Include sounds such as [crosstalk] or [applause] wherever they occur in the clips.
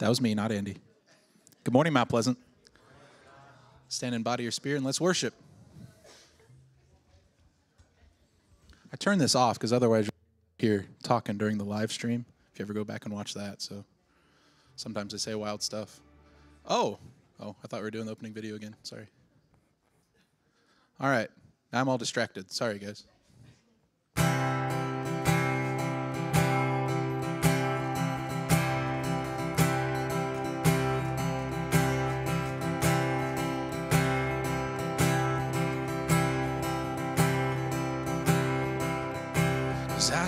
That was me, not Andy. Good morning, Mount Pleasant. Stand in body or spirit and let's worship. I turn this off because otherwise you're here talking during the live stream. If you ever go back and watch that, so sometimes I say wild stuff. Oh, oh, I thought we were doing the opening video again. Sorry. All right, now I'm all distracted. Sorry, guys.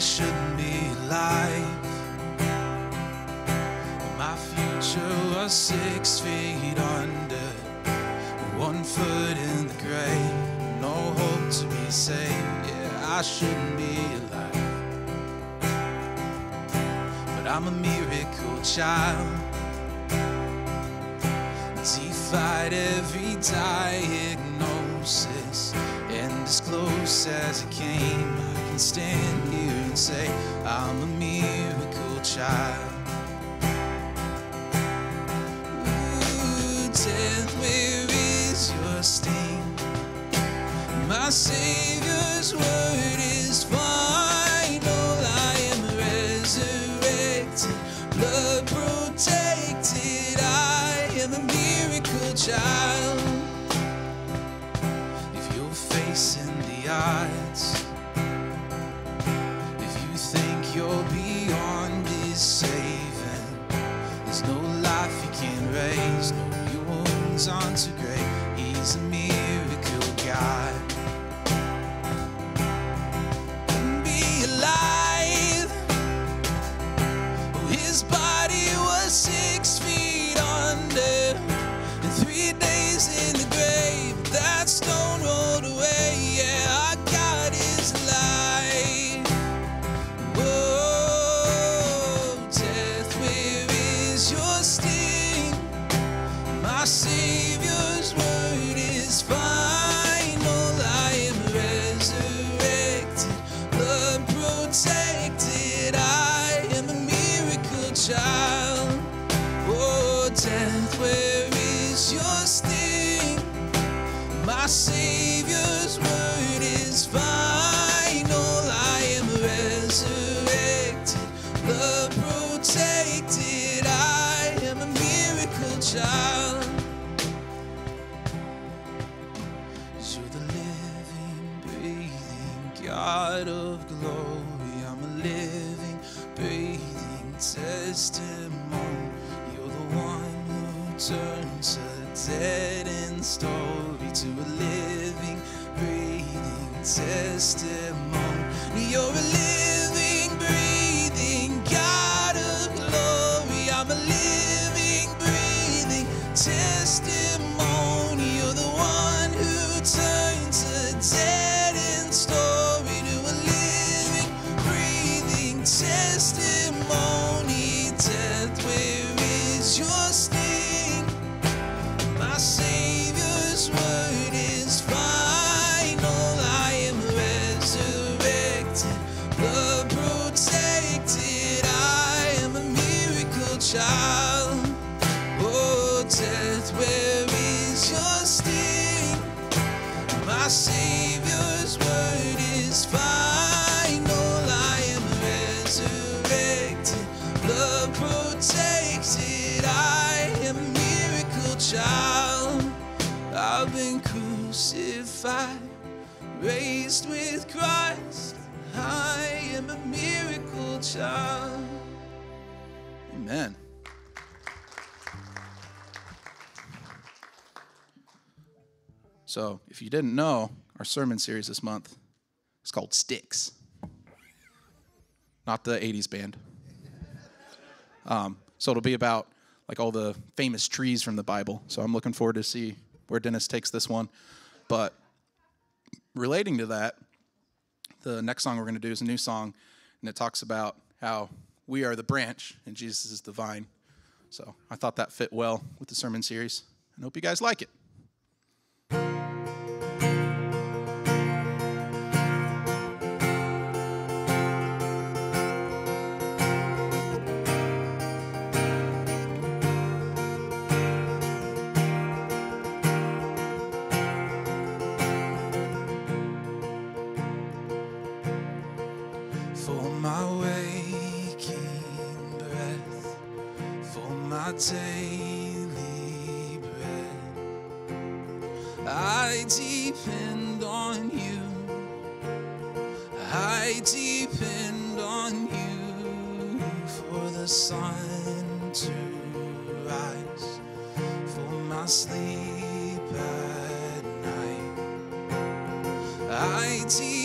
Shouldn't be alive. My future was six feet under, one foot in the grave, no hope to be saved. Yeah, I shouldn't be alive. But I'm a miracle child. Defied every diagnosis, and as close as it came, I can stand here and say, I'm a miracle child. Ooh, death, where is your sting? My Savior's word So, if you didn't know, our sermon series this month is called Sticks. Not the 80s band. Um, so, it'll be about like all the famous trees from the Bible. So, I'm looking forward to see where Dennis takes this one. But relating to that, the next song we're going to do is a new song, and it talks about how we are the branch and Jesus is the vine. So I thought that fit well with the sermon series. I hope you guys like it. Daily bread. I depend on you. I depend on you for the sun to rise, for my sleep at night. I depend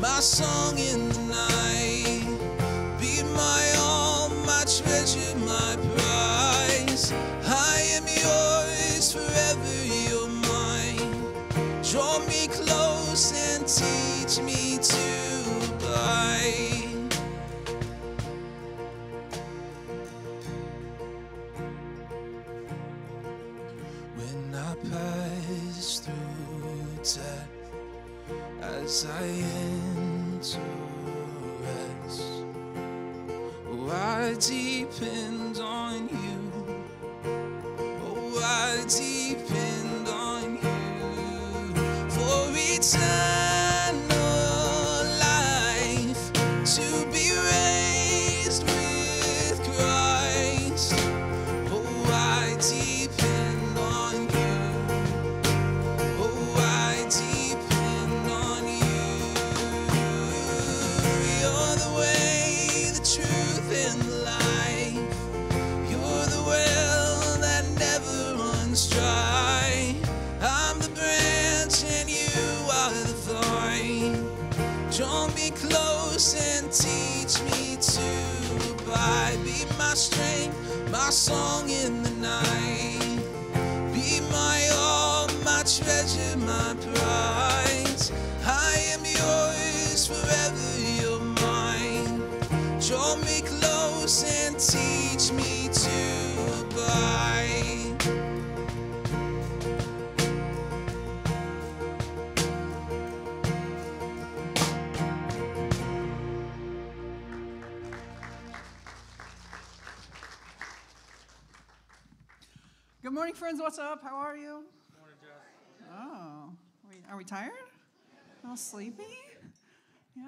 my song in the night. Be my all, my treasure, my prize. I am yours, forever you're mine. Draw me close and teach me to abide. Morning, friends. What's up? How are you? Morning, Jess. Oh, are we, are we tired? A little sleepy? Yeah.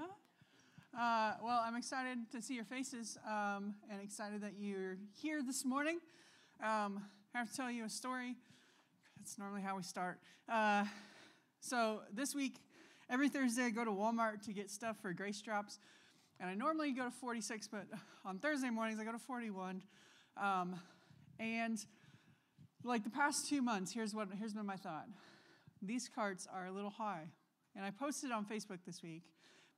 Uh, well, I'm excited to see your faces um, and excited that you're here this morning. Um, I have to tell you a story. That's normally how we start. Uh, so this week, every Thursday, I go to Walmart to get stuff for Grace Drops, and I normally go to 46, but on Thursday mornings I go to 41. Um, and like the past two months, here's what here's been my thought. These carts are a little high, and I posted on Facebook this week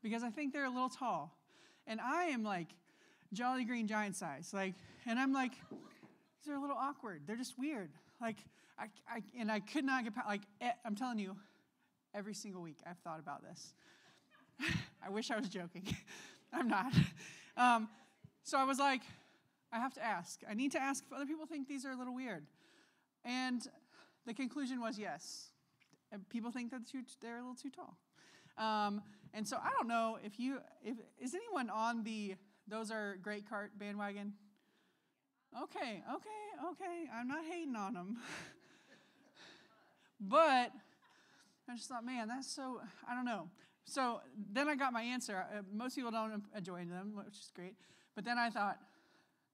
because I think they're a little tall, and I am like Jolly Green Giant size, like, and I'm like, these are a little awkward. They're just weird. Like, I, I and I could not get past. Like, I'm telling you, every single week I've thought about this. [laughs] I wish I was joking. [laughs] I'm not. Um, so I was like, I have to ask. I need to ask if other people think these are a little weird. And the conclusion was yes. People think that they're a little too tall. Um, and so I don't know if you, if is anyone on the those are great cart bandwagon? Okay, okay, okay. I'm not hating on them. [laughs] but I just thought, man, that's so, I don't know. So then I got my answer. Uh, most people don't enjoy them, which is great. But then I thought,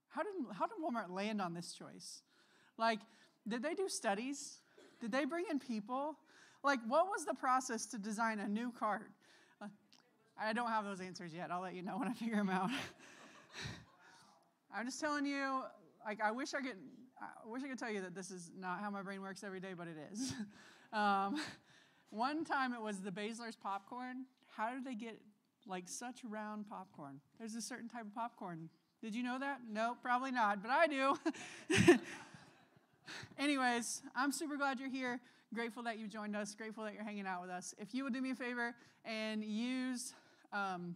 how did, how did Walmart land on this choice? Like, did they do studies? Did they bring in people? Like, what was the process to design a new cart? Uh, I don't have those answers yet. I'll let you know when I figure them out. [laughs] I'm just telling you, like, I wish I could, I wish I could tell you that this is not how my brain works every day, but it is. [laughs] um, one time it was the Basler's popcorn. How did they get like such round popcorn? There's a certain type of popcorn. Did you know that? No, probably not, but I do. [laughs] Anyways, I'm super glad you're here. Grateful that you joined us. Grateful that you're hanging out with us. If you would do me a favor and use, um,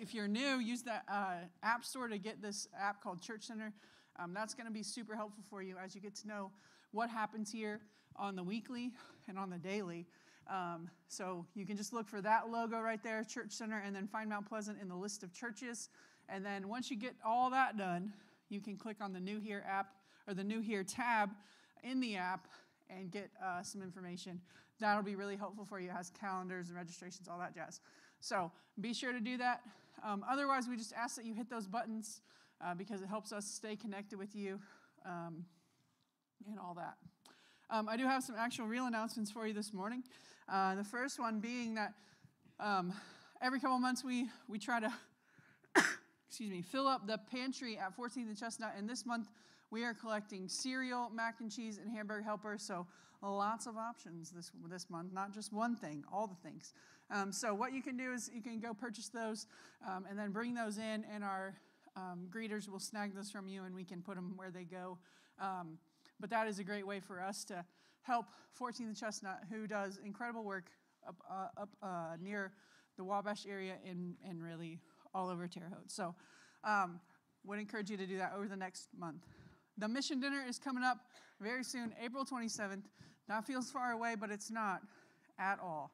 if you're new, use the uh, App Store to get this app called Church Center. Um, that's going to be super helpful for you as you get to know what happens here on the weekly and on the daily. Um, so you can just look for that logo right there, Church Center, and then find Mount Pleasant in the list of churches. And then once you get all that done, you can click on the New Here app or the New Here tab in the app and get uh, some information. That'll be really helpful for you. It has calendars and registrations, all that jazz. So be sure to do that. Um, otherwise, we just ask that you hit those buttons uh, because it helps us stay connected with you um, and all that. Um, I do have some actual real announcements for you this morning. Uh, the first one being that um, every couple months we, we try to [coughs] excuse me, fill up the pantry at 14th and Chestnut. And this month we are collecting cereal, mac and cheese, and hamburger helper. So lots of options this, this month, not just one thing, all the things. Um, so what you can do is you can go purchase those um, and then bring those in, and our um, greeters will snag those from you, and we can put them where they go. Um, but that is a great way for us to help 14th and Chestnut, who does incredible work up, uh, up uh, near the Wabash area and, and really all over Terre Haute. So, um, would encourage you to do that over the next month. The mission dinner is coming up very soon, April 27th. That feels far away, but it's not at all.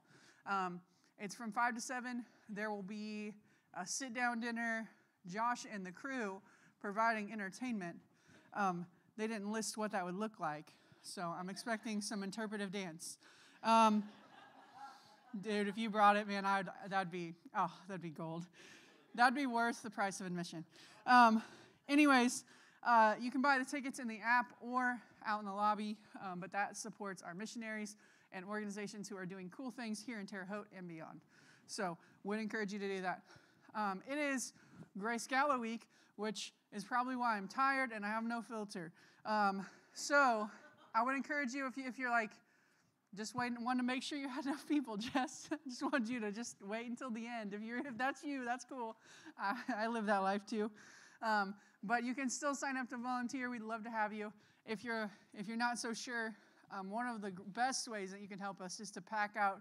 Um, it's from 5 to 7. There will be a sit down dinner, Josh and the crew providing entertainment. Um, they didn't list what that would look like, so I'm expecting some interpretive dance. Um, dude, if you brought it, man, I'd, that'd be, oh, that'd be gold. That'd be worth the price of admission. Um, anyways, uh, you can buy the tickets in the app or out in the lobby, um, but that supports our missionaries and organizations who are doing cool things here in Terre Haute and beyond. So, would encourage you to do that. Um, it is Grace Gala week, which is probably why I'm tired and I have no filter. Um, so, I would encourage you if, you if you're like, just wait want to make sure you had enough people [laughs] just just want you to just wait until the end if you're if that's you that's cool i, I live that life too um, but you can still sign up to volunteer. We'd love to have you. If you're if you're not so sure um, one of the best ways that you can help us is to pack out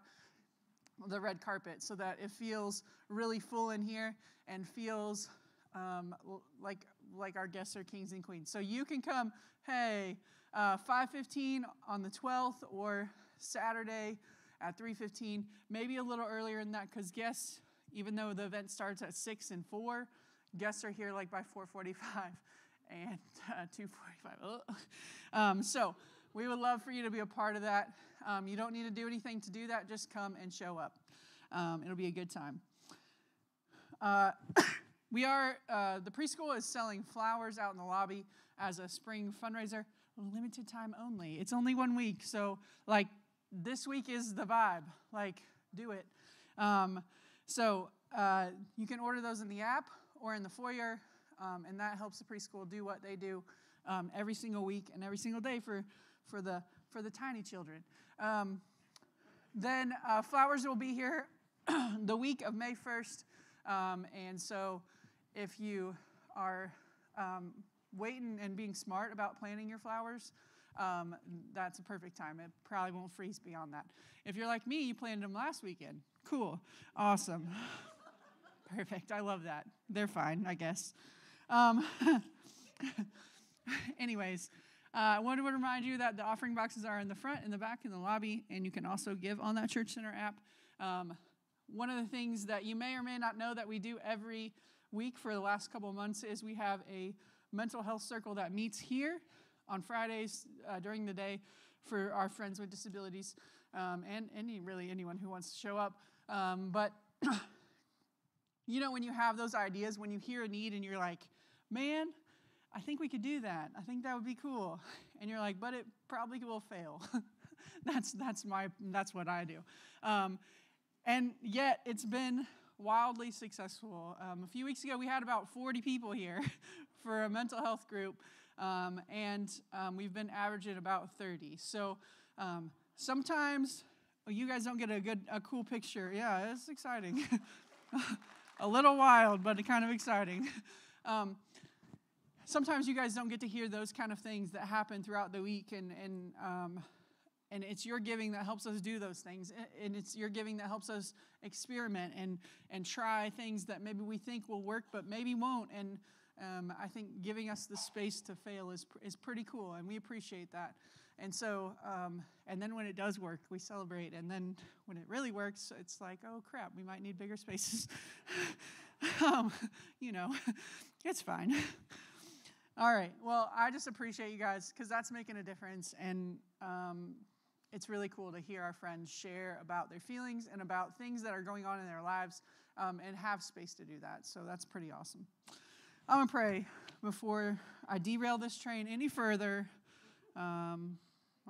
the red carpet so that it feels really full in here and feels um, like like our guests are kings and queens. So you can come hey uh, 5.15 on the 12th or Saturday at 3:15, maybe a little earlier than that cuz guests even though the event starts at 6 and 4, guests are here like by 4:45 [laughs] and uh, 2:45. Um, so, we would love for you to be a part of that. Um, you don't need to do anything to do that, just come and show up. Um, it'll be a good time. Uh, [coughs] we are, uh, the preschool is selling flowers out in the lobby as a spring fundraiser, limited time only. It's only one week, so like this week is the vibe. Like, do it. Um, so uh, you can order those in the app or in the foyer, um, and that helps the preschool do what they do um, every single week and every single day for, for, the, for the tiny children. Um, then uh, flowers will be here [clears throat] the week of May 1st, um, and so if you are um, waiting and being smart about planting your flowers, um, that's a perfect time. It probably won't freeze beyond that. If you're like me, you planted them last weekend. Cool. Awesome. [laughs] Perfect. I love that. They're fine, I guess. Um, [laughs] anyways, uh, I wanted to remind you that the offering boxes are in the front, in the back, in the lobby, and you can also give on that Church Center app. Um, one of the things that you may or may not know that we do every week for the last couple months is we have a mental health circle that meets here on Fridays uh, during the day for our friends with disabilities um, and any really anyone who wants to show up. Um, but [clears throat] you know, when you have those ideas, when you hear a need and you're like, man, I think we could do that. I think that would be cool. And you're like, but it probably will fail. [laughs] that's that's my that's what I do. Um, and yet it's been wildly successful. Um, a few weeks ago, we had about 40 people here [laughs] for a mental health group, um, and um, we've been averaging about 30. So um, sometimes oh, you guys don't get a good, a cool picture. Yeah, it's exciting. [laughs] a little wild, but kind of exciting. [laughs] Um, sometimes you guys don't get to hear those kind of things that happen throughout the week, and and um, and it's your giving that helps us do those things, and it's your giving that helps us experiment and and try things that maybe we think will work, but maybe won't. And um, I think giving us the space to fail is is pretty cool, and we appreciate that. And so, um, and then when it does work, we celebrate. And then when it really works, it's like, oh crap, we might need bigger spaces. [laughs] um, you know, [laughs] it's fine. [laughs] All right. Well, I just appreciate you guys because that's making a difference. And um, it's really cool to hear our friends share about their feelings and about things that are going on in their lives um, and have space to do that. So that's pretty awesome. I'm going to pray before I derail this train any further. Um,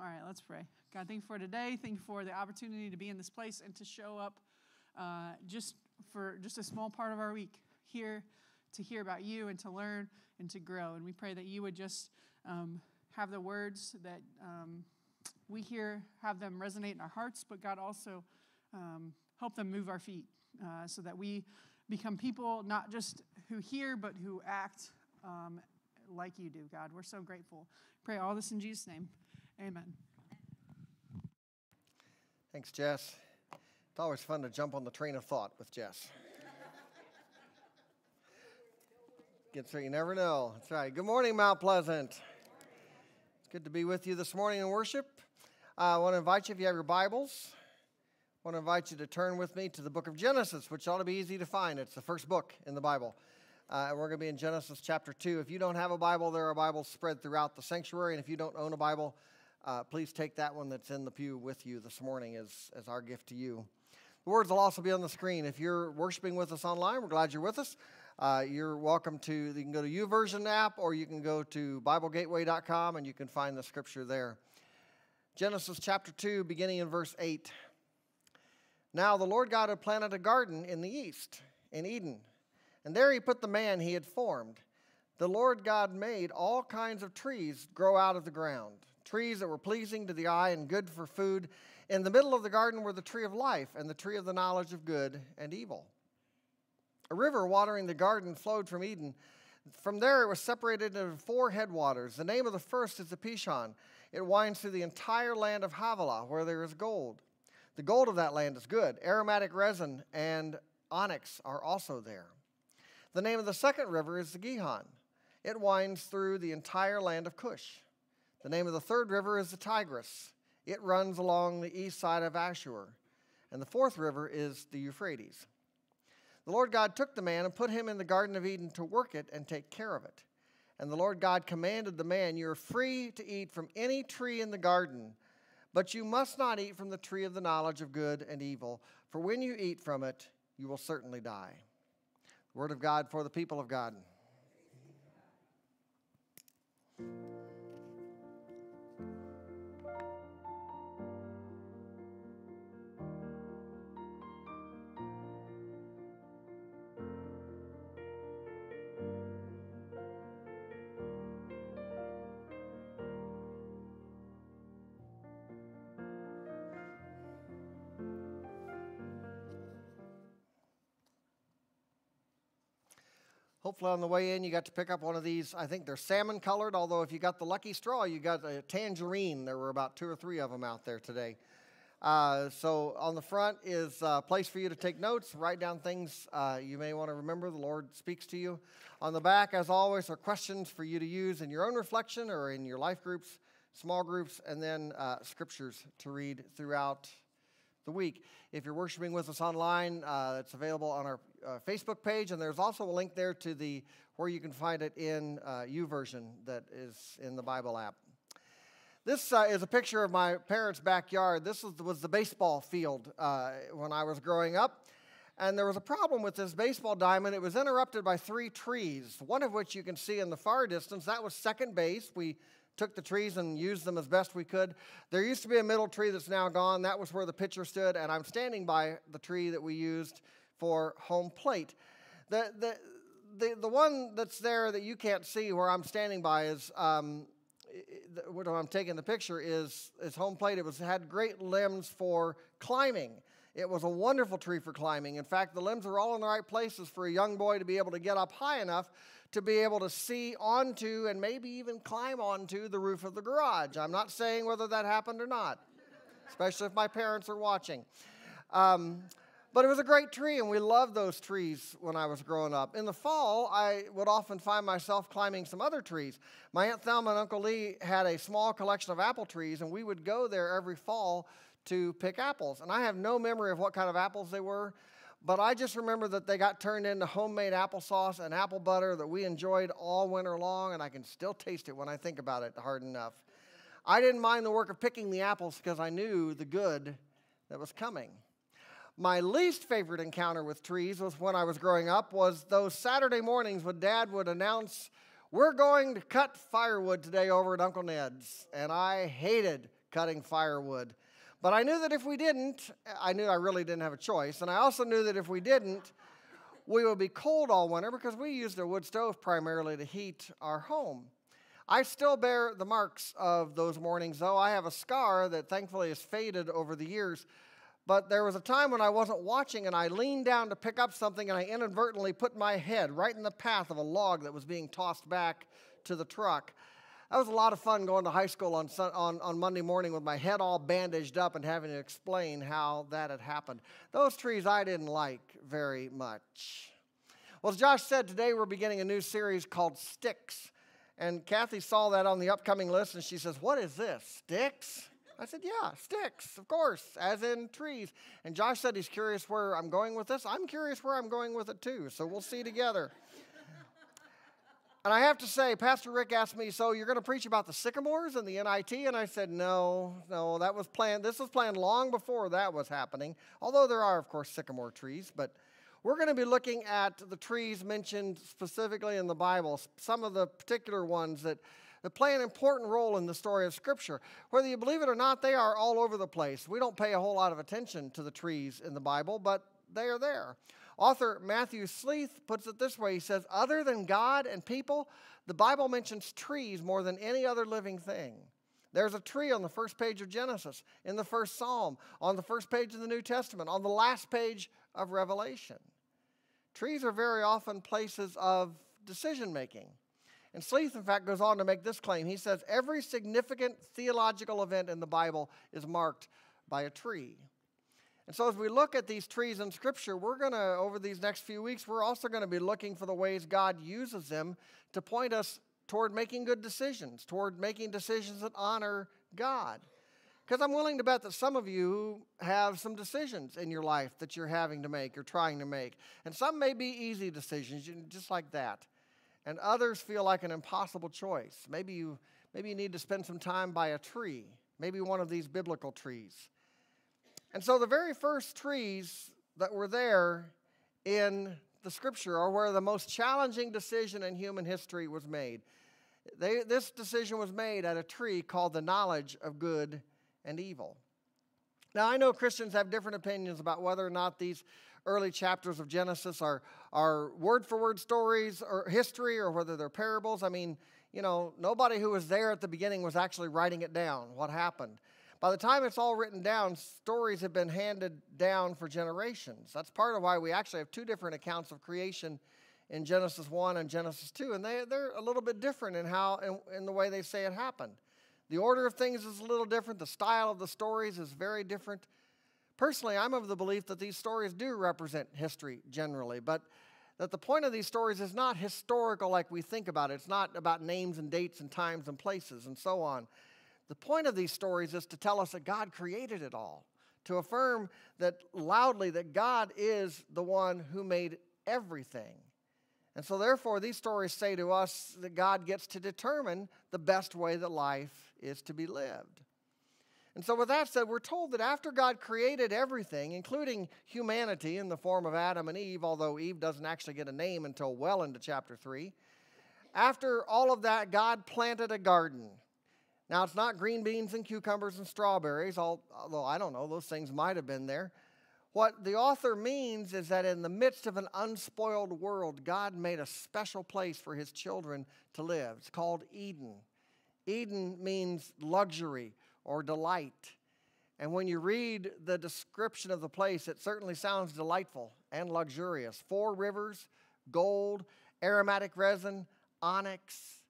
all right, let's pray. God, thank you for today. Thank you for the opportunity to be in this place and to show up uh, just for just a small part of our week here to hear about you and to learn and to grow. And we pray that you would just um, have the words that um, we hear, have them resonate in our hearts, but God also um, help them move our feet uh, so that we become people not just who hear, but who act um, like you do, God. We're so grateful. Pray all this in Jesus' name. Amen. Thanks, Jess. It's always fun to jump on the train of thought with Jess. Gets you never know. That's right. Good morning, Mount Pleasant. It's good to be with you this morning in worship. I want to invite you, if you have your Bibles, I want to invite you to turn with me to the book of Genesis, which ought to be easy to find. It's the first book in the Bible. Uh, and we're going to be in Genesis chapter 2. If you don't have a Bible, there are Bibles spread throughout the sanctuary. And if you don't own a Bible, uh, please take that one that's in the pew with you this morning as, as our gift to you. The words will also be on the screen. If you're worshiping with us online, we're glad you're with us. Uh, you're welcome to, you can go to YouVersion app or you can go to BibleGateway.com and you can find the scripture there. Genesis chapter 2, beginning in verse 8. Now the Lord God had planted a garden in the east, in Eden, and there he put the man he had formed. The Lord God made all kinds of trees grow out of the ground trees that were pleasing to the eye and good for food. In the middle of the garden were the tree of life and the tree of the knowledge of good and evil. A river watering the garden flowed from Eden. From there, it was separated into four headwaters. The name of the first is the Pishon. It winds through the entire land of Havilah, where there is gold. The gold of that land is good. Aromatic resin and onyx are also there. The name of the second river is the Gihon. It winds through the entire land of Cush. The name of the third river is the Tigris. It runs along the east side of Ashur. And the fourth river is the Euphrates. The Lord God took the man and put him in the Garden of Eden to work it and take care of it. And the Lord God commanded the man, You are free to eat from any tree in the garden, but you must not eat from the tree of the knowledge of good and evil, for when you eat from it, you will certainly die. The word of God for the people of God. Hopefully, on the way in, you got to pick up one of these. I think they're salmon colored, although if you got the lucky straw, you got a tangerine. There were about two or three of them out there today. Uh, so, on the front is a place for you to take notes, write down things uh, you may want to remember the Lord speaks to you. On the back, as always, are questions for you to use in your own reflection or in your life groups, small groups, and then uh, scriptures to read throughout the week. If you're worshiping with us online, uh, it's available on our uh, Facebook page, and there's also a link there to the where you can find it in uh, YouVersion that is in the Bible app. This uh, is a picture of my parents' backyard. This was, was the baseball field uh, when I was growing up. And there was a problem with this baseball diamond. It was interrupted by three trees, one of which you can see in the far distance. That was second base. We took the trees and used them as best we could. There used to be a middle tree that's now gone. That was where the pitcher stood, and I'm standing by the tree that we used for home plate. The, the, the, the one that's there that you can't see where I'm standing by is um, what I'm taking the picture is, is home plate. It was had great limbs for climbing. It was a wonderful tree for climbing. In fact, the limbs were all in the right places for a young boy to be able to get up high enough to be able to see onto and maybe even climb onto the roof of the garage. I'm not saying whether that happened or not, especially if my parents are watching. Um, but it was a great tree, and we loved those trees when I was growing up. In the fall, I would often find myself climbing some other trees. My Aunt Thelma and Uncle Lee had a small collection of apple trees, and we would go there every fall to pick apples. And I have no memory of what kind of apples they were, but I just remember that they got turned into homemade applesauce and apple butter that we enjoyed all winter long, and I can still taste it when I think about it hard enough. I didn't mind the work of picking the apples because I knew the good that was coming. My least favorite encounter with trees was when I was growing up was those Saturday mornings when dad would announce, "We're going to cut firewood today over at Uncle Ned's." And I hated cutting firewood. But I knew that if we didn't, I knew I really didn't have a choice. And I also knew that if we didn't, we would be cold all winter because we used a wood stove primarily to heat our home. I still bear the marks of those mornings, though. I have a scar that thankfully has faded over the years but there was a time when I wasn't watching and I leaned down to pick up something and I inadvertently put my head right in the path of a log that was being tossed back to the truck. That was a lot of fun going to high school on, on, on Monday morning with my head all bandaged up and having to explain how that had happened. Those trees I didn't like very much. Well, as Josh said, today we're beginning a new series called Sticks. And Kathy saw that on the upcoming list and she says, What is this? Sticks? I said, Yeah, sticks, of course, as in trees. And Josh said he's curious where I'm going with this. I'm curious where I'm going with it too, so we'll see together. and I have to say, Pastor Rick asked me, So you're going to preach about the sycamores and the NIT? And I said, No, no, that was planned. This was planned long before that was happening, although there are, of course, sycamore trees. But we're going to be looking at the trees mentioned specifically in the Bible, some of the particular ones that that play an important role in the story of Scripture. Whether you believe it or not, they are all over the place. We don't pay a whole lot of attention to the trees in the Bible, but they are there. Author Matthew Sleeth puts it this way He says, Other than God and people, the Bible mentions trees more than any other living thing. There's a tree on the first page of Genesis, in the first Psalm, on the first page of the New Testament, on the last page of Revelation. Trees are very often places of decision making. And Sleeth, in fact, goes on to make this claim. He says every significant theological event in the Bible is marked by a tree. And so, as we look at these trees in Scripture, we're going to, over these next few weeks, we're also going to be looking for the ways God uses them to point us toward making good decisions, toward making decisions that honor God. Because I'm willing to bet that some of you have some decisions in your life that you're having to make or trying to make. And some may be easy decisions, just like that and others feel like an impossible choice. Maybe you, maybe you need to spend some time by a tree, maybe one of these biblical trees. And so the very first trees that were there in the scripture are where the most challenging decision in human history was made. They, this decision was made at a tree called the knowledge of good and evil. Now, I know Christians have different opinions about whether or not these early chapters of Genesis are, are word for word stories or history or whether they're parables. I mean, you know, nobody who was there at the beginning was actually writing it down, what happened. By the time it's all written down, stories have been handed down for generations. That's part of why we actually have two different accounts of creation in Genesis 1 and Genesis 2, and they, they're a little bit different in, how, in, in the way they say it happened. The order of things is a little different, the style of the stories is very different. Personally, I'm of the belief that these stories do represent history generally, but that the point of these stories is not historical like we think about it. It's not about names and dates and times and places and so on. The point of these stories is to tell us that God created it all, to affirm that loudly that God is the one who made everything. And so, therefore, these stories say to us that God gets to determine the best way that life is to be lived. And so, with that said, we're told that after God created everything, including humanity in the form of Adam and Eve, although Eve doesn't actually get a name until well into chapter 3, after all of that, God planted a garden. Now, it's not green beans and cucumbers and strawberries, although I don't know, those things might have been there. What the author means is that in the midst of an unspoiled world, God made a special place for his children to live. It's called Eden. Eden means luxury or delight. And when you read the description of the place, it certainly sounds delightful and luxurious. Four rivers, gold, aromatic resin, onyx.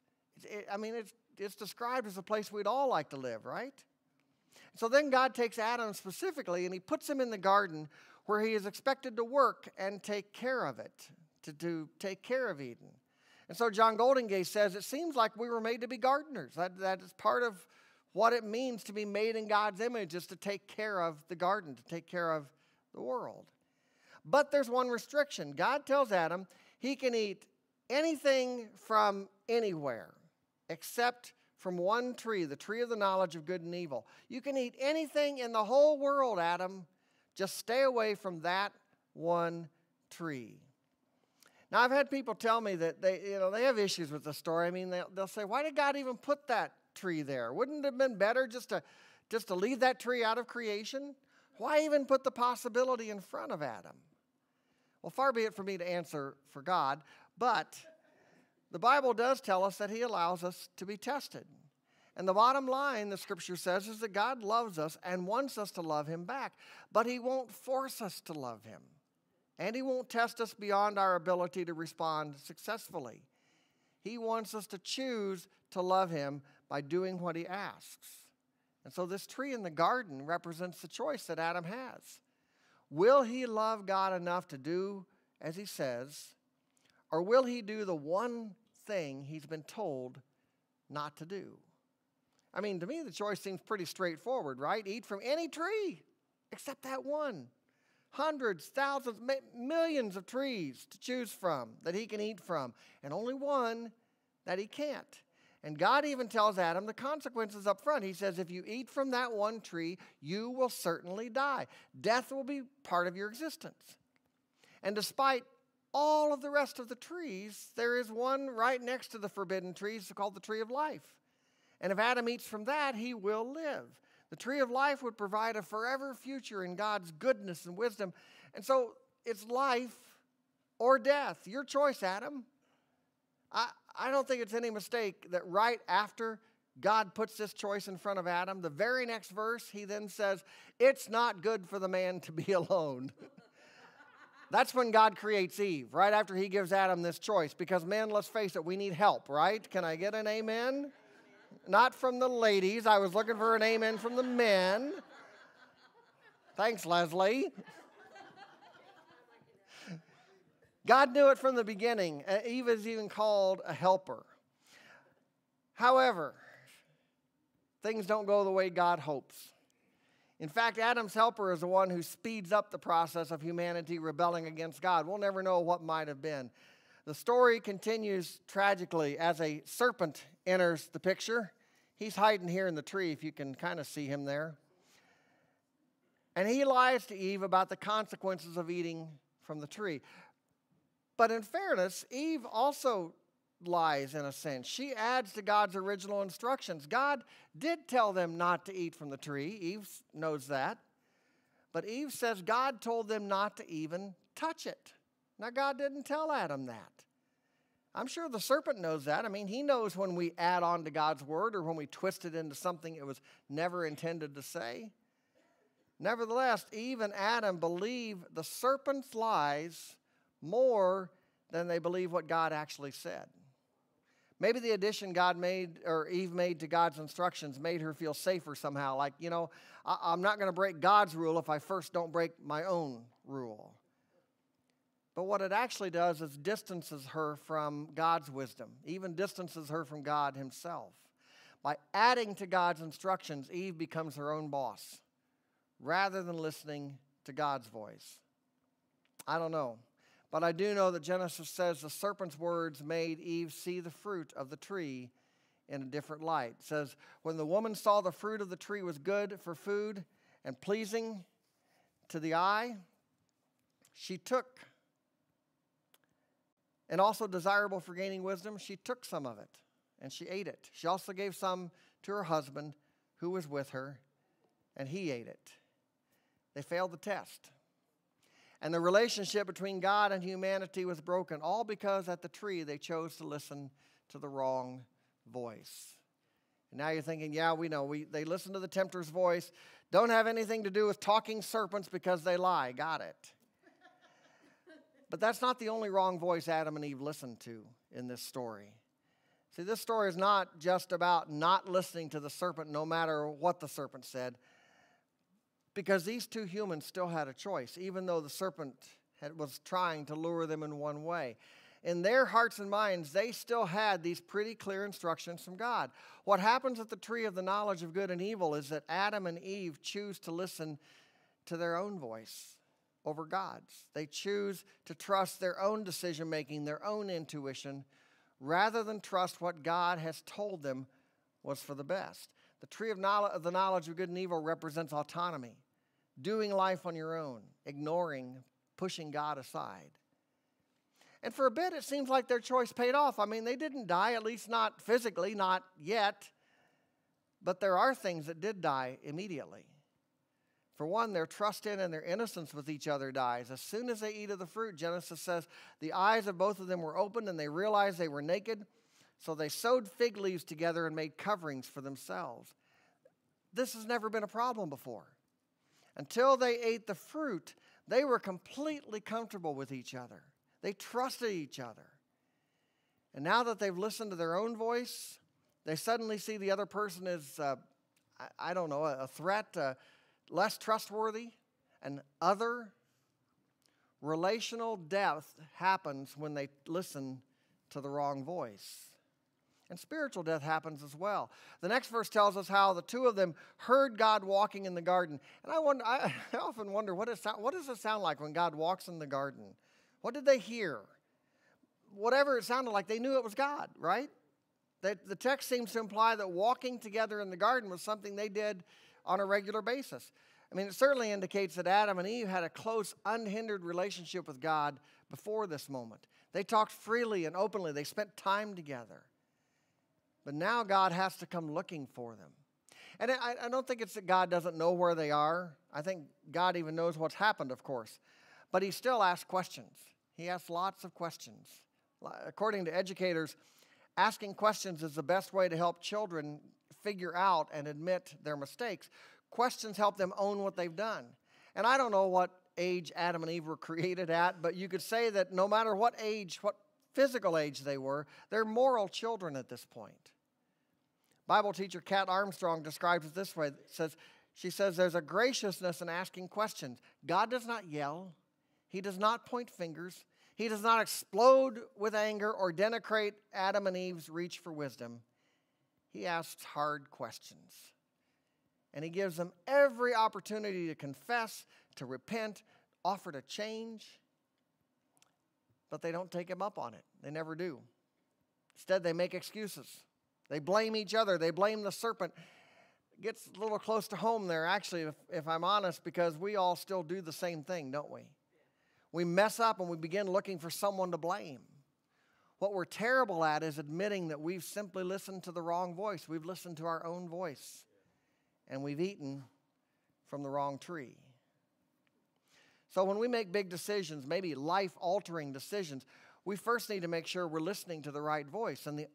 It, I mean, it's, it's described as a place we'd all like to live, right? So then God takes Adam specifically and he puts him in the garden where he is expected to work and take care of it, to, to take care of Eden. And so John Goldingay says it seems like we were made to be gardeners. That, that is part of what it means to be made in God's image, is to take care of the garden, to take care of the world. But there's one restriction. God tells Adam he can eat anything from anywhere except from one tree, the tree of the knowledge of good and evil. You can eat anything in the whole world, Adam. Just stay away from that one tree. Now, I've had people tell me that they, you know, they have issues with the story. I mean, they'll, they'll say, why did God even put that tree there? Wouldn't it have been better just to, just to leave that tree out of creation? Why even put the possibility in front of Adam? Well, far be it for me to answer for God, but the Bible does tell us that He allows us to be tested. And the bottom line, the scripture says, is that God loves us and wants us to love Him back, but He won't force us to love Him. And He won't test us beyond our ability to respond successfully. He wants us to choose to love Him by doing what He asks. And so, this tree in the garden represents the choice that Adam has. Will he love God enough to do as He says, or will he do the one thing he's been told not to do? I mean, to me, the choice seems pretty straightforward, right? Eat from any tree except that one. Hundreds, thousands, millions of trees to choose from that he can eat from, and only one that he can't. And God even tells Adam the consequences up front. He says, If you eat from that one tree, you will certainly die. Death will be part of your existence. And despite all of the rest of the trees, there is one right next to the forbidden trees called the tree of life. And if Adam eats from that, he will live. The tree of life would provide a forever future in God's goodness and wisdom. And so it's life or death. Your choice, Adam. I, I don't think it's any mistake that right after God puts this choice in front of Adam, the very next verse, he then says, It's not good for the man to be [laughs] alone. That's when God creates Eve, right after he gives Adam this choice. Because, men, let's face it, we need help, right? Can I get an amen? Not from the ladies. I was looking for an amen from the men. Thanks, Leslie. God knew it from the beginning. Uh, Eve is even called a helper. However, things don't go the way God hopes. In fact, Adam's helper is the one who speeds up the process of humanity rebelling against God. We'll never know what might have been. The story continues tragically as a serpent enters the picture. He's hiding here in the tree, if you can kind of see him there. And he lies to Eve about the consequences of eating from the tree. But in fairness, Eve also lies in a sense. She adds to God's original instructions. God did tell them not to eat from the tree. Eve knows that. But Eve says God told them not to even touch it. Now, God didn't tell Adam that. I'm sure the serpent knows that. I mean, he knows when we add on to God's word or when we twist it into something it was never intended to say. Nevertheless, Eve and Adam believe the serpent's lies more than they believe what God actually said. Maybe the addition God made or Eve made to God's instructions made her feel safer somehow. Like, you know, I, am not going to break God's rule if I first don't break my own rule. But what it actually does is distances her from God's wisdom, even distances her from God Himself. By adding to God's instructions, Eve becomes her own boss, rather than listening to God's voice? I don't know. But I do know that Genesis says the serpent's words made Eve see the fruit of the tree in a different light. It says, When the woman saw the fruit of the tree was good for food and pleasing to the eye, she took, and also desirable for gaining wisdom, she took some of it and she ate it. She also gave some to her husband who was with her, and he ate it. They failed the test. And the relationship between God and humanity was broken, all because at the tree they chose to listen to the wrong voice. And now you're thinking, yeah, we know. We, they listen to the tempter's voice. Don't have anything to do with talking serpents because they lie. Got it. [laughs] but that's not the only wrong voice Adam and Eve listened to in this story. See, this story is not just about not listening to the serpent no matter what the serpent said, because these two humans still had a choice, even though the serpent had, was trying to lure them in one way. In their hearts and minds, they still had these pretty clear instructions from God. What happens at the tree of the knowledge of good and evil is that Adam and Eve choose to listen to their own voice over God's. They choose to trust their own decision making, their own intuition, rather than trust what God has told them was for the best. The tree of, knowledge, the knowledge of good and evil represents autonomy, doing life on your own, ignoring, pushing God aside. And for a bit, it seems like their choice paid off. I mean, they didn't die, at least not physically, not yet. But there are things that did die immediately. For one, their trust in and their innocence with each other dies. As soon as they eat of the fruit, Genesis says, the eyes of both of them were opened and they realized they were naked. So they sewed fig leaves together and made coverings for themselves. This has never been a problem before. Until they ate the fruit, they were completely comfortable with each other. They trusted each other. And now that they've listened to their own voice, they suddenly see the other person as, uh, I, don't know, a, a threat, uh, less trustworthy, and other. Relational death happens when they listen to the wrong voice. And spiritual death happens as well. The next verse tells us how the two of them heard God walking in the garden. And I, wonder, I [laughs] often wonder what, it, what does it sound like when God walks in the garden? What did they hear? Whatever it sounded like, they knew it was God, right? That the text seems to imply that walking together in the garden was something they did on a regular basis. I mean, it certainly indicates that Adam and Eve had a close, unhindered relationship with God before this moment. They talked freely and openly, they spent time together. But now God has to come looking for them. And I, I, don't think it's that God doesn't know where they are. I think God even knows what's happened, of course. But he still asks questions. He asks lots of questions. According to educators, asking questions is the best way to help children figure out and admit their mistakes. Questions help them own what they've done. And I don't know what age Adam and Eve were [laughs] created at, but you could say that no matter what age, what physical age they were, they're moral children at this point. Bible teacher Kat Armstrong describes it this way. Says, she says there's a graciousness in asking questions. God does not yell. He does not point fingers. He does not explode with anger or denigrate Adam and Eve's reach for wisdom. He asks hard questions. And he gives them every opportunity to confess, to repent, offer to change but they don't take him up on it. They never do. Instead, they make excuses. They blame each other. They blame the serpent. It gets a little close to home there, actually, if, if I'm honest, because we all still do the same thing, don't we? We mess up and we begin looking for someone to blame. What we're terrible at is admitting that we've simply listened to the wrong voice. We've listened to our own voice, and we've eaten from the wrong tree. So when we make big decisions, maybe life altering decisions, we first need to make sure we're listening to the right voice. And the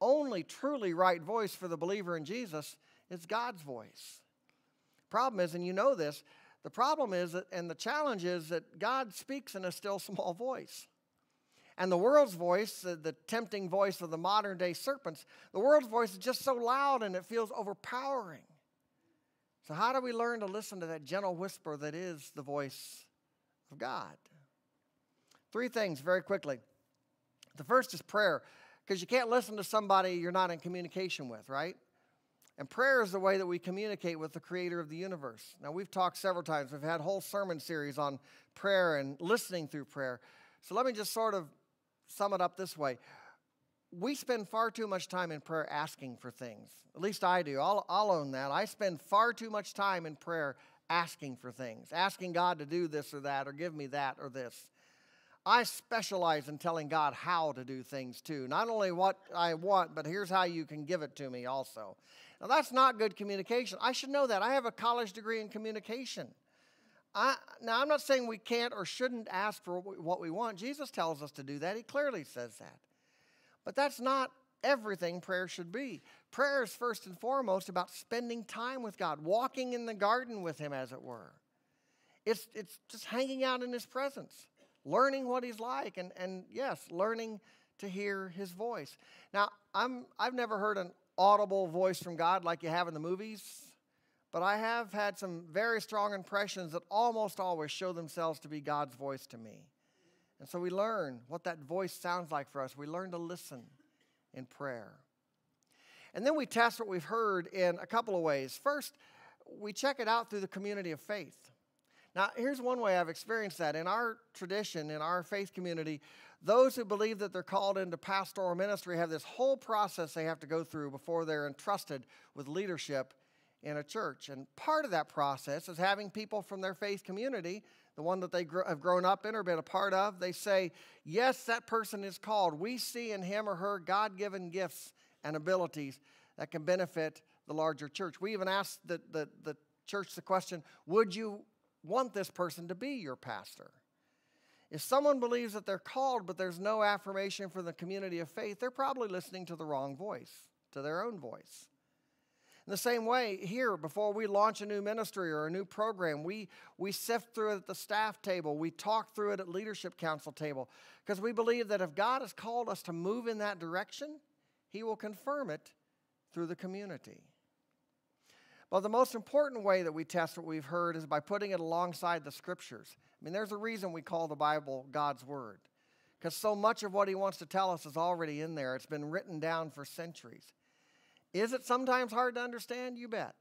only truly right voice for the believer in Jesus is God's voice. Problem is, and you know this, the problem is that, and the challenge is that God speaks in a still small voice. And the world's voice, the, tempting voice of the modern day serpents, the world's voice is just so loud and it feels overpowering. So, how do we learn to listen to that gentle whisper that is the voice of God. Three things very quickly. The first is prayer, because you can't listen to somebody you're not in communication with, right? And prayer is the way that we communicate with the creator of the universe. Now, we've talked several times, we've had whole sermon series on prayer and listening through prayer. So let me just sort of sum it up this way. We spend far too much time in prayer asking for things. At least I do. I'll, I'll own that. I spend far too much time in prayer asking for things, asking God to do this or that, or give me that or this. I specialize in telling God how to do things too. Not only what I want, but here's how you can give it to me also. Now, that's not good communication. I should know that. I have a college degree in communication. I, now, I'm not saying we can't or shouldn't ask for what we want. Jesus tells us to do that, He clearly says that. But that's not everything prayer should be. Prayer is first and foremost about spending time with God, walking in the garden with Him, as it were. It's, it's just hanging out in His presence learning what he's like, and, and yes, learning to hear his voice. Now, I'm, I've never heard an audible voice from God like you have in the movies, but I have had some very strong impressions that almost always show themselves to be God's voice to me. And so we learn what that voice sounds like for us. We learn to listen in prayer. And then we test what we've heard in a couple of ways. First, we check it out through the community of faith. Now, here's one way I've experienced that. In our tradition, in our faith community, those who believe that they're called into pastoral ministry have this whole process they have to go through before they're entrusted with leadership in a church. And part of that process is having people from their faith community, the one that they have grown up in or been a part of, they say, Yes, that person is called. We see in him or her God given gifts and abilities that can benefit the larger church. We even asked the, the, the church the question Would you want this person to be your pastor. If someone believes that they're called, but there's no affirmation from the community of faith, they're probably listening to the wrong voice, to their own voice. In the same way, here, before we launch a new ministry or a new program, we, we sift through it at the staff table. We talk through it at leadership council table because we believe that if God has called us to move in that direction, He will confirm it through the community. Well, the most important way that we test what we've heard is by putting it alongside the scriptures. I mean, there's a reason we call the Bible God's Word, because so much of what He wants to tell us is already in there. It's been written down for centuries. Is it sometimes hard to understand? You bet.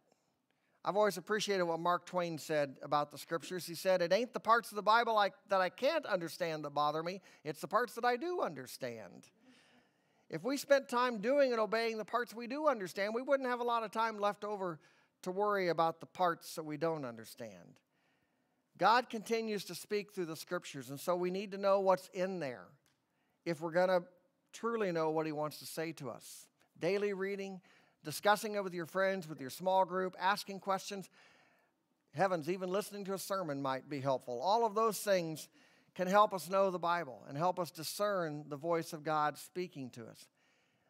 I've always appreciated what Mark Twain said about the scriptures. He said, It ain't the parts of the Bible I, that I can't understand that bother me, it's the parts that I do understand. If we spent time doing and obeying the parts we do understand, we wouldn't have a lot of time left over to worry about the parts that we don't understand. God continues to speak through the scriptures, and so we need to know what's in there if we're going to truly know what He wants to say to us. Daily reading, discussing it with your friends, with your small group, asking questions. Heavens, even listening to a sermon might be helpful. All of those things can help us know the Bible and help us discern the voice of God speaking to us.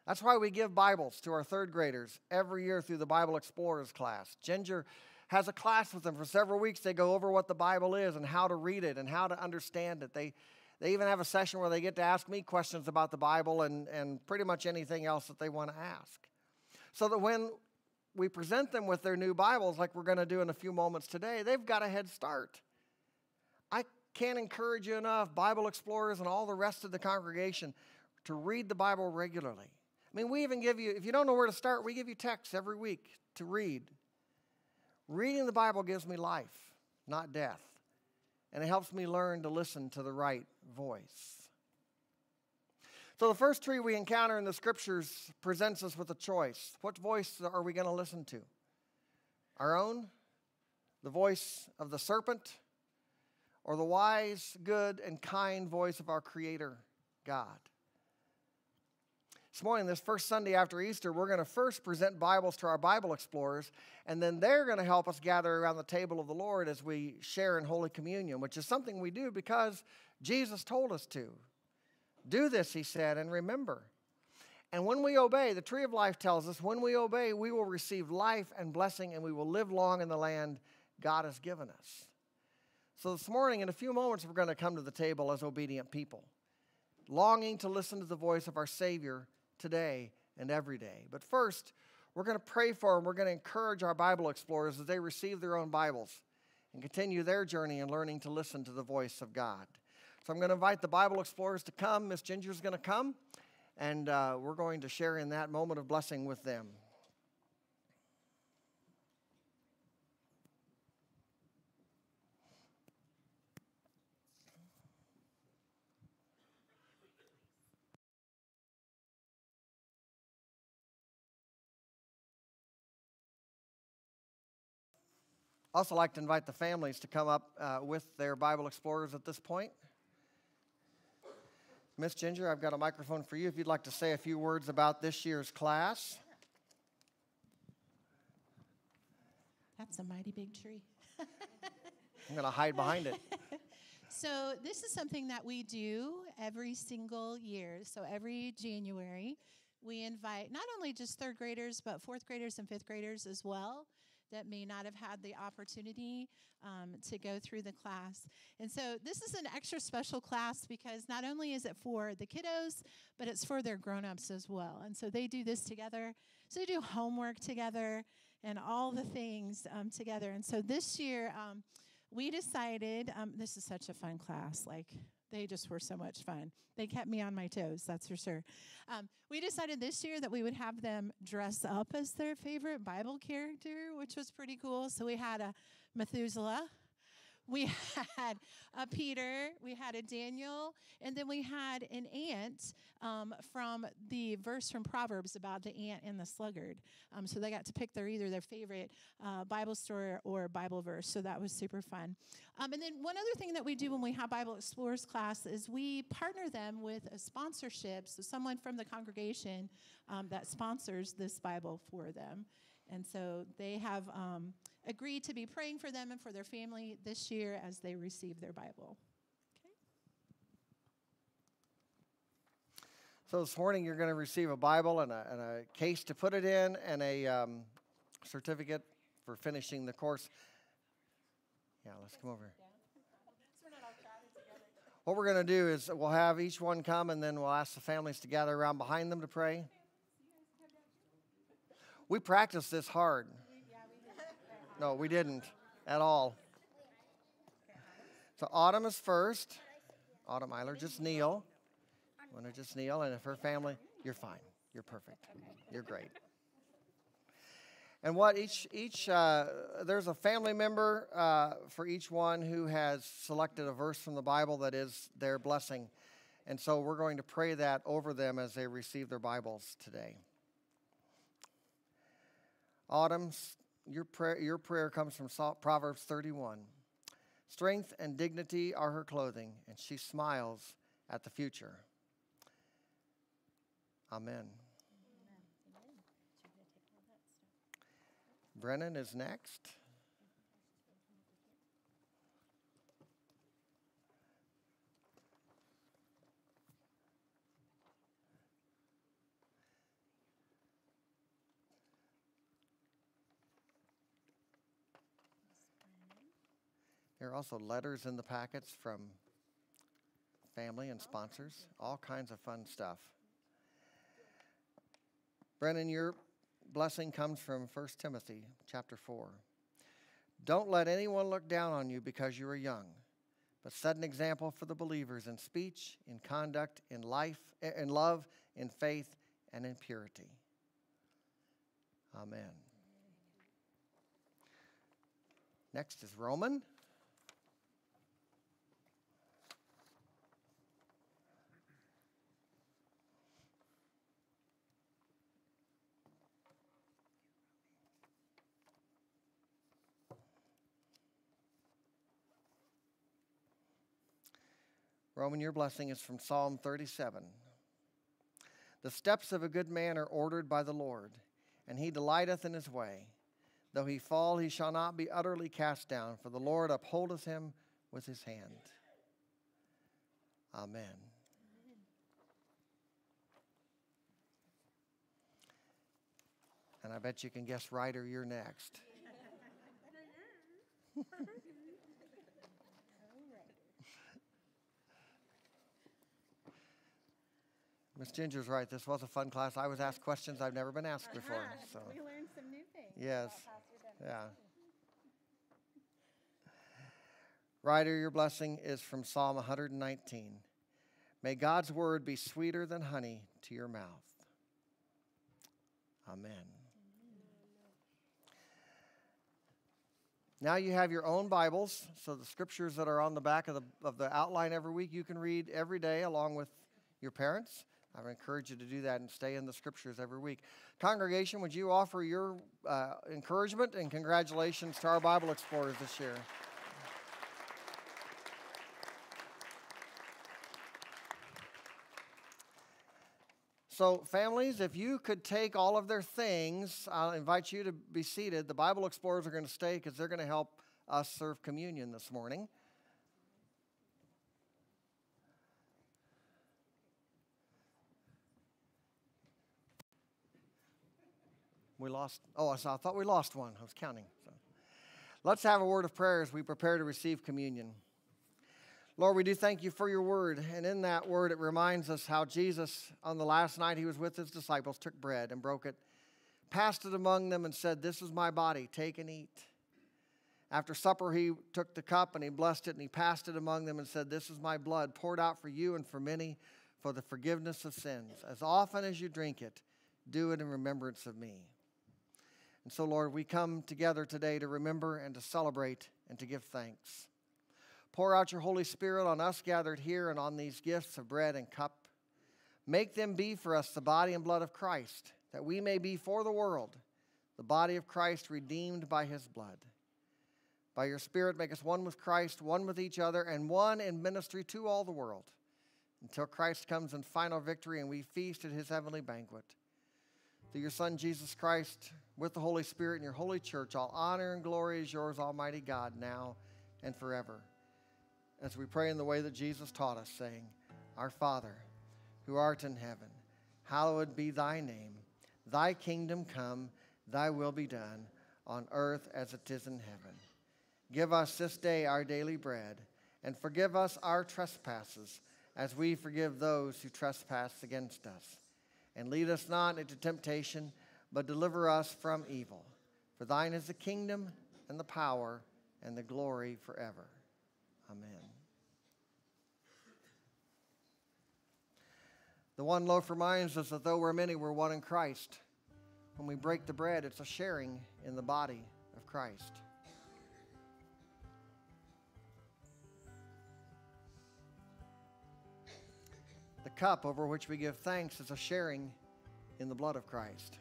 That's why we give Bibles to our third graders every year through the Bible Explorers class. Ginger has a class with them for several weeks. They go over what the Bible is and how to read it and how to understand it. They, they even have a session where they get to ask me questions about the Bible and, and pretty much anything else that they want to ask. So that when we present them with their new Bibles, like we're going to do in a few moments today, they've got a head start. I can't encourage you enough, Bible explorers and all the rest of the congregation, to read the Bible regularly. I mean, we even give you, if you don't know where to start, we give you texts every week to read. Reading the Bible gives me life, not death. And it helps me learn to listen to the right voice. So, the first tree we encounter in the scriptures presents us with a choice. What voice are we going to listen to? Our own? The voice of the serpent? Or the wise, good, and kind voice of our Creator, God? This morning, this first Sunday after Easter, we're going to first present Bibles to our Bible explorers, and then they're going to help us gather around the table of the Lord as we share in Holy Communion, which is something we do because Jesus told us to. Do this, he said, and remember. And when we obey, the tree of life tells us when we obey, we will receive life and blessing, and we will live long in the land God has given us. So, this morning, in a few moments, we're going to come to the table as obedient people, longing to listen to the voice of our Savior today and every day. But first, we're going to pray for them. We're going to encourage our Bible explorers as they receive their own Bibles and continue their journey in learning to listen to the voice of God. So I'm going to invite the Bible explorers to come. Miss Ginger's going to come, and uh, we're going to share in that moment of blessing with them. Also, like to invite the families to come up uh, with their Bible Explorers at this point. Miss Ginger, I've got a microphone for you if you'd like to say a few words about this year's class. That's a mighty big tree. [laughs] I'm going to hide behind it. [laughs] So, this is something that we do every single year. So, every January, we invite not only just third graders, but fourth graders and fifth graders as well that may not have had the opportunity um, to go through the class. And so, this is an extra special class because not only is it for the kiddos, but it's for their grown ups as well. And so, they do this together. So, they do homework together and all the things um, together. And so, this year, um, we decided um, this is such a fun class. Like, they just were so much fun. They kept me on my toes, that's for sure. Um, we decided this year that we would have them dress up as their favorite Bible character, which was pretty cool. So we had a Methuselah, we [laughs] had a Peter, we had a Daniel, and then we had an ant um, from the verse from Proverbs about the ant and the sluggard. Um, so they got to pick their either their favorite uh, Bible story or Bible verse. So that was super fun. Um, and then one other thing that we do when we have Bible Explorers class is we partner them with a sponsorship, so someone from the congregation um, that sponsors this Bible for them. And so they have um, agreed to be praying for them and for their family this year as they receive their Bible. So this morning you're going to receive a Bible and a, and a case to put it in and a um, certificate for finishing the course. Yeah, let's come over. What we're going to do is we'll have each one come and then we'll ask the families to gather around behind them to pray. We practice this hard. No, we didn't at all. So Autumn is first. Autumn Eiler, just kneel. Want to just kneel, and if her family, you're fine. You're perfect. You're great. And what each each uh, there's a family member uh, for each one who has selected a verse from the Bible that is their blessing, and so we're going to pray that over them as they receive their Bibles today. Autumn, your prayer your prayer comes from Proverbs 31. Strength and dignity are her clothing, and she smiles at the future. Amen. Brennan is next. There are also letters in the packets from family and sponsors, all kinds of fun stuff. Brennan, your blessing comes from 1 Timothy chapter 4. Don't let anyone look down on you because you are young, but set an example for the believers in speech, in conduct, in life, eh, in love, in faith, and in purity. Amen. Next is Roman. Roman, your blessing is from Psalm 37. The steps of a good man are ordered by the Lord, and he delighteth in his way. Though he fall, he shall not be utterly cast down, for the Lord upholdeth him with his hand. Amen. And I bet you can guess Ryder you're next. [laughs] Miss Ginger's right. This was a fun class. I was asked questions I've never been asked before. Uh-huh. So We learned some new things. yes, yeah. Ryder, your blessing is from Psalm 119. May God's word be sweeter than honey to your mouth. Amen. Now you have your own Bibles, so the scriptures that are on the back of the, of the outline every week you can read every day along with your parents. I would encourage you to do that and stay in the scriptures every week. Congregation, would you offer your uh, encouragement and congratulations to our Bible Explorers this year? So, families, if you could take all of their things, I'll invite you to be seated. The Bible Explorers are going to stay because they're going to help us serve communion this morning. We lost, oh, I thought we lost one. I was counting. So. Let's have a word of prayer as we prepare to receive communion. Lord, we do thank you for your word. And in that word, it reminds us how Jesus, on the last night he was with his disciples, took bread and broke it, passed it among them, and said, This is my body, take and eat. After supper, he took the cup and he blessed it and he passed it among them and said, This is my blood poured out for you and for many for the forgiveness of sins. As often as you drink it, do it in remembrance of me. And so, Lord, we come together today to remember and to celebrate and to give thanks. Pour out your Holy Spirit on us gathered here and on these gifts of bread and cup. Make them be for us the body and blood of Christ, that we may be for the world the body of Christ redeemed by his blood. By your Spirit, make us one with Christ, one with each other, and one in ministry to all the world until Christ comes in final victory and we feast at his heavenly banquet. Through your Son, Jesus Christ, with the Holy Spirit and your holy church, all honor and glory is yours, Almighty God, now and forever as we pray in the way that Jesus taught us, saying, Our Father, who art in heaven, hallowed be thy name. Thy kingdom come, thy will be done, on earth as it is in heaven. Give us this day our daily bread, and forgive us our trespasses, as we forgive those who trespass against us. And lead us not into temptation, but deliver us from evil. For thine is the kingdom, and the power, and the glory forever. Amen. The one loaf reminds us that though we're many, we're one in Christ. When we break the bread, it's a sharing in the body of Christ. The cup over which we give thanks is a sharing in the blood of Christ.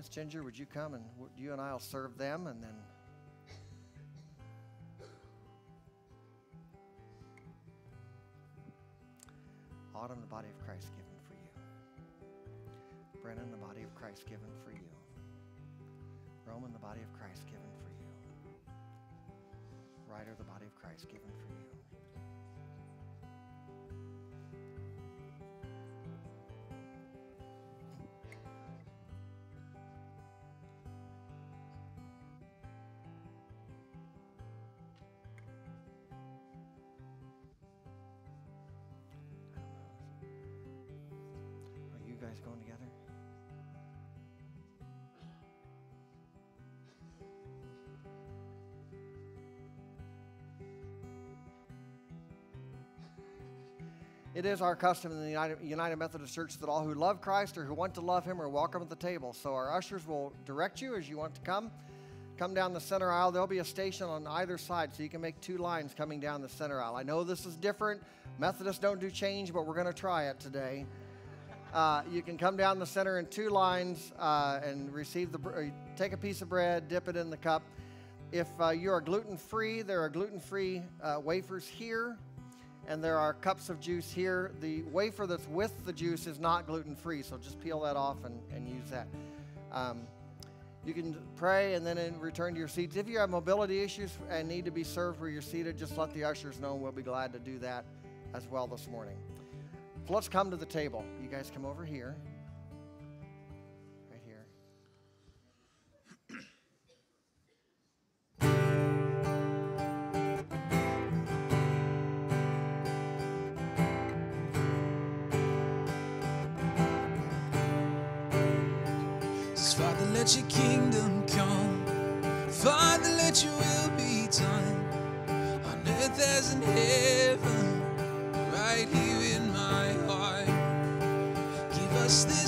Miss Ginger, would you come and you and I'll serve them and then. Autumn, the body of Christ given for you. Brennan, the body of Christ given for you. Roman, the body of Christ given for you. Ryder, the body of Christ given for you. It is our custom in the United, United Methodist Church that all who love Christ or who want to love Him are welcome at the table. So our ushers will direct you as you want to come. Come down the center aisle. There'll be a station on either side, so you can make two lines coming down the center aisle. I know this is different. Methodists don't do change, but we're going to try it today. Uh, you can come down the center in two lines uh, and receive the uh, take a piece of bread, dip it in the cup. If uh, you are gluten free, there are gluten free uh, wafers here, and there are cups of juice here. The wafer that's with the juice is not gluten free, so just peel that off and, and use that. Um, you can pray and then return to your seats. If you have mobility issues and need to be served where you're seated, just let the ushers know, and we'll be glad to do that as well this morning. So let's come to the table. You guys come over here. Your kingdom come. Father, let your will be done on earth as in heaven, right here in my heart. Give us this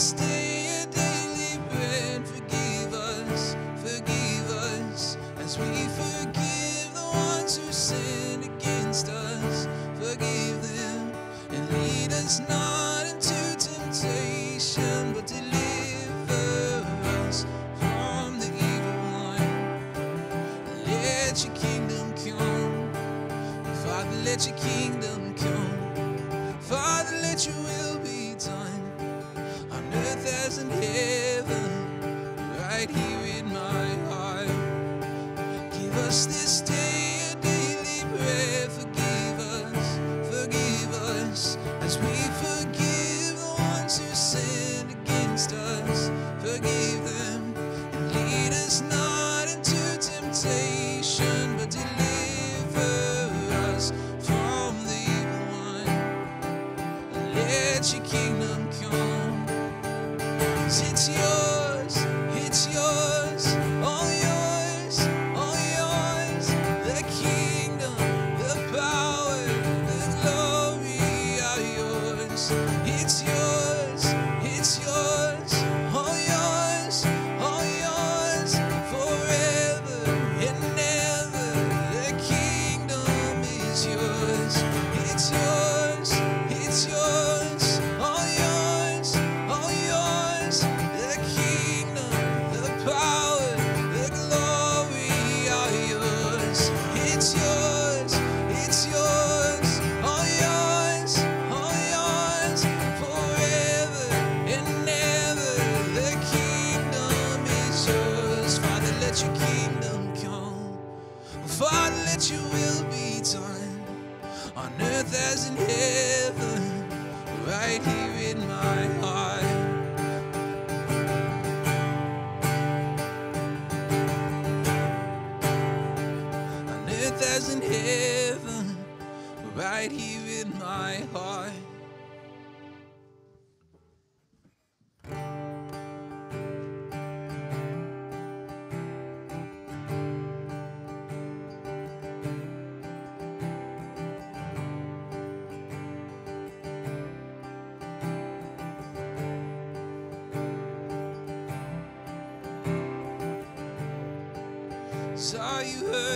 you hurting